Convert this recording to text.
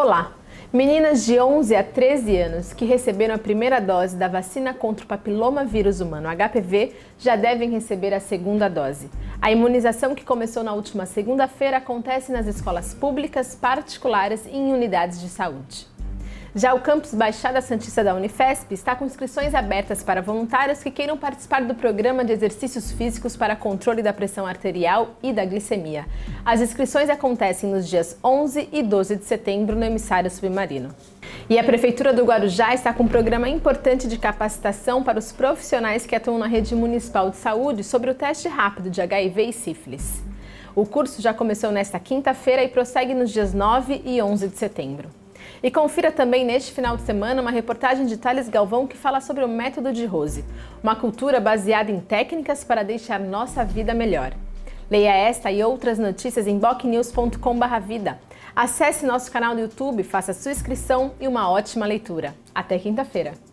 Olá! Meninas de 11 a 13 anos que receberam a primeira dose da vacina contra o papiloma vírus humano HPV já devem receber a segunda dose. A imunização que começou na última segunda-feira acontece nas escolas públicas, particulares e em unidades de saúde. Já o campus Baixada Santista da Unifesp está com inscrições abertas para voluntários que queiram participar do programa de exercícios físicos para controle da pressão arterial e da glicemia. As inscrições acontecem nos dias 11 e 12 de setembro no emissário submarino. E a Prefeitura do Guarujá está com um programa importante de capacitação para os profissionais que atuam na rede municipal de saúde sobre o teste rápido de HIV e sífilis. O curso já começou nesta quinta-feira e prossegue nos dias 9 e 11 de setembro. E confira também neste final de semana uma reportagem de Thales Galvão que fala sobre o método de Rose, uma cultura baseada em técnicas para deixar nossa vida melhor. Leia esta e outras notícias em bocnews.com/vida. Acesse nosso canal no YouTube, faça sua inscrição e uma ótima leitura. Até quinta-feira.